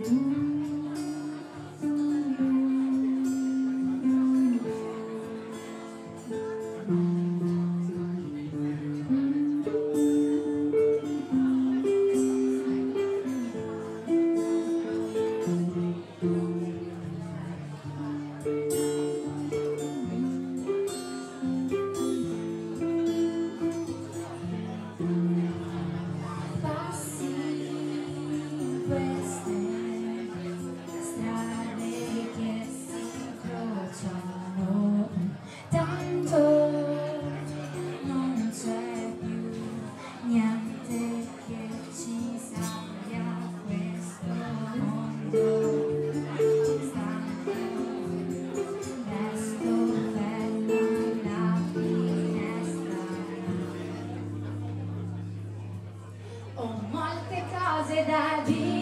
Western. ansiedade.